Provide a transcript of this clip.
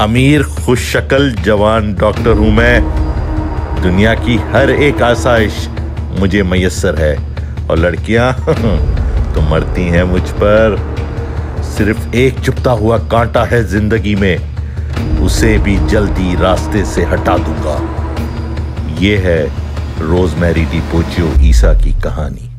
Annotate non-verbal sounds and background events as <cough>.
अमीर खुश शक्ल जवान डॉक्टर हूँ मैं। दुनिया की हर एक आसाइश मुझे मैसर है। और लड़कियाँ <laughs> तो मरती हैं मुझ पर। सिर्फ़ एक चुपता हुआ कांटा है ज़िंदगी में, उसे भी जल्दी रास्ते से हटा दूँगा। ये है रोजमेरी डी पोचियो ईसा की कहानी।